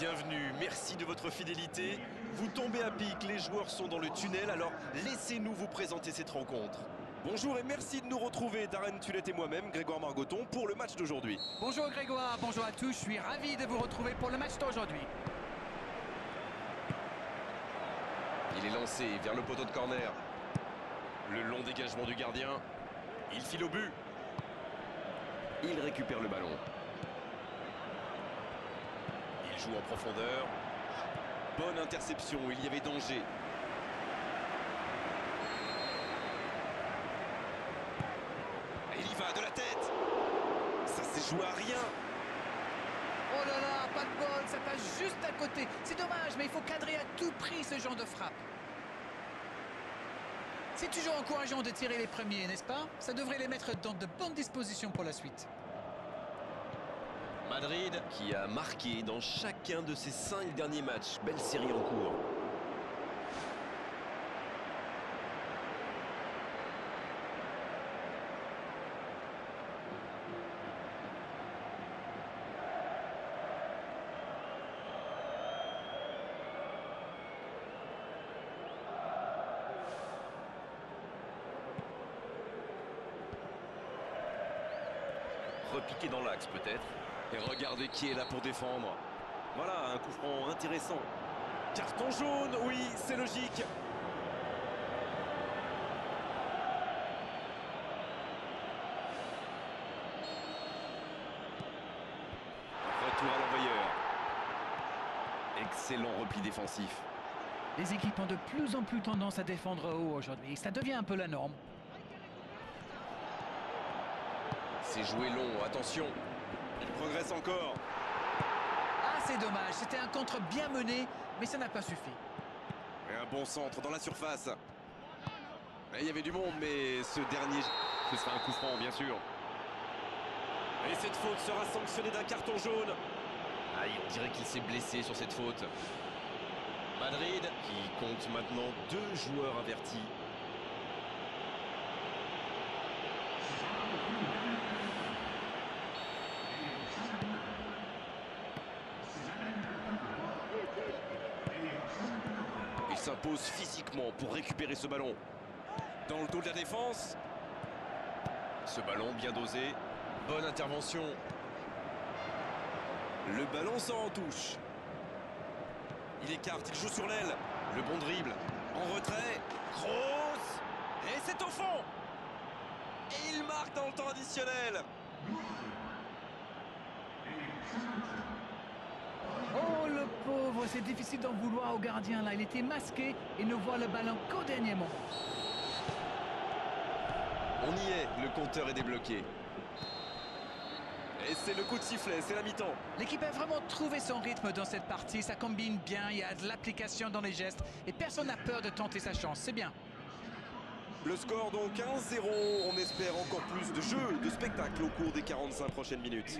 Bienvenue, merci de votre fidélité. Vous tombez à pic, les joueurs sont dans le tunnel, alors laissez-nous vous présenter cette rencontre. Bonjour et merci de nous retrouver, Darren Tulette et moi-même, Grégoire Margoton, pour le match d'aujourd'hui. Bonjour Grégoire, bonjour à tous, je suis ravi de vous retrouver pour le match d'aujourd'hui. Il est lancé vers le poteau de corner. Le long dégagement du gardien. Il file au but. Il récupère le ballon. Joue en profondeur. Bonne interception, il y avait danger. Il y va de la tête. Ça s'est joué à rien. Oh là là, pas de bol, ça passe juste à côté. C'est dommage, mais il faut cadrer à tout prix ce genre de frappe. C'est toujours encourageant de tirer les premiers, n'est-ce pas? Ça devrait les mettre dans de bonnes dispositions pour la suite. Qui a marqué dans chacun de ses cinq derniers matchs. Belle série en cours. Repiqué dans l'axe peut-être. Et regardez qui est là pour défendre. Voilà, un coup franc intéressant. Carton jaune, oui, c'est logique. Retour à l'envoyeur. Excellent repli défensif. Les équipes ont de plus en plus tendance à défendre haut aujourd'hui. Ça devient un peu la norme. C'est joué long, attention. Il progresse encore. Ah, c'est dommage. C'était un contre bien mené, mais ça n'a pas suffi. Et un bon centre dans la surface. Il y avait du monde, mais ce dernier, ce sera un coup franc, bien sûr. Et cette faute sera sanctionnée d'un carton jaune. Aïe, on dirait qu'il s'est blessé sur cette faute. Madrid qui compte maintenant deux joueurs avertis. S'impose physiquement pour récupérer ce ballon. Dans le dos de la défense. Ce ballon bien dosé. Bonne intervention. Le ballon sort en touche. Il écarte, il joue sur l'aile. Le bon dribble. En retrait. Grosse. Et c'est au fond. Et il marque dans le temps additionnel. Oh c'est difficile d'en vouloir au gardien là. Il était masqué et ne voit le ballon qu'au dernier moment. On y est, le compteur est débloqué. Et c'est le coup de sifflet, c'est la mi-temps. L'équipe a vraiment trouvé son rythme dans cette partie. Ça combine bien, il y a de l'application dans les gestes et personne n'a peur de tenter sa chance. C'est bien. Le score donc 1-0. On espère encore plus de jeu, de spectacle au cours des 45 prochaines minutes.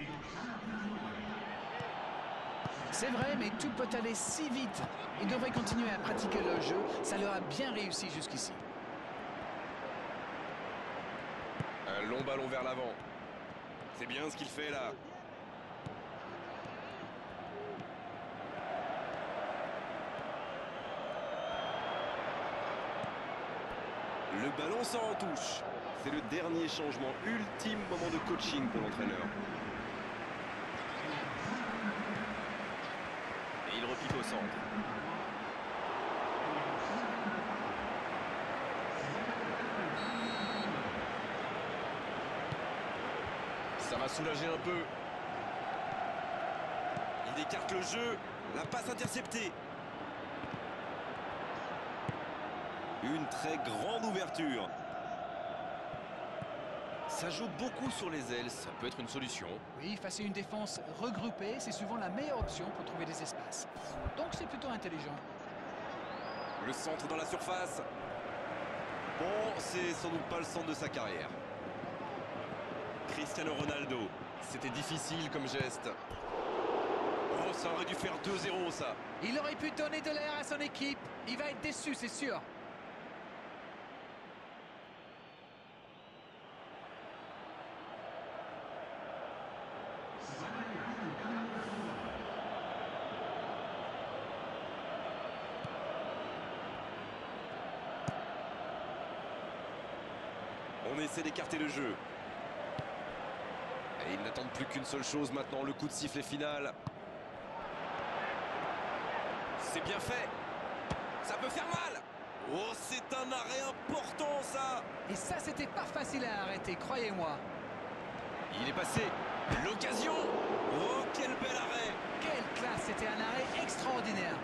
C'est vrai, mais tout peut aller si vite. Ils devraient continuer à pratiquer leur jeu. Ça leur a bien réussi jusqu'ici. Un long ballon vers l'avant. C'est bien ce qu'il fait là. Le ballon sort en touche. C'est le dernier changement, ultime moment de coaching pour l'entraîneur. Ça va soulager un peu. Il écarte le jeu. La passe interceptée. Une très grande ouverture. Ça joue beaucoup sur les ailes, ça peut être une solution. Oui, face à une défense regroupée, c'est souvent la meilleure option pour trouver des espaces. Donc c'est plutôt intelligent. Le centre dans la surface. Bon, c'est sans doute pas le centre de sa carrière. Cristiano Ronaldo. C'était difficile comme geste. Oh, ça aurait dû faire 2-0 ça. Il aurait pu donner de l'air à son équipe. Il va être déçu, c'est sûr. On essaie d'écarter le jeu. Et ils n'attendent plus qu'une seule chose maintenant, le coup de sifflet final. C'est bien fait. Ça peut faire mal. Oh, c'est un arrêt important, ça. Et ça, c'était pas facile à arrêter, croyez-moi. Il est passé. L'occasion. Oh, quel bel arrêt. Quelle classe, c'était un arrêt extraordinaire.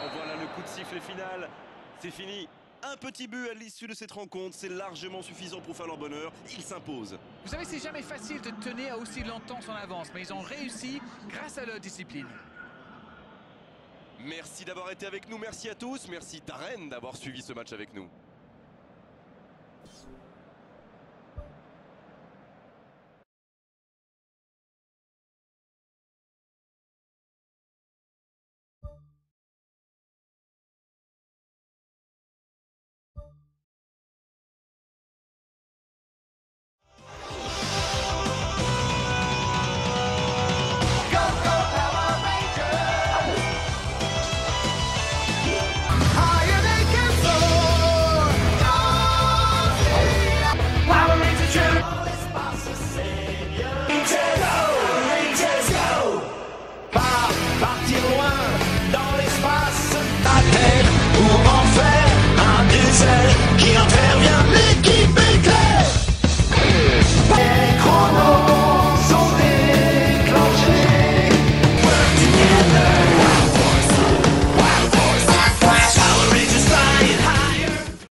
Oh, voilà le coup de sifflet final. C'est fini. Un petit but à l'issue de cette rencontre, c'est largement suffisant pour faire leur bonheur. Ils s'imposent. Vous savez, c'est jamais facile de tenir aussi longtemps son avance, mais ils ont réussi grâce à leur discipline. Merci d'avoir été avec nous, merci à tous, merci Darren d'avoir suivi ce match avec nous.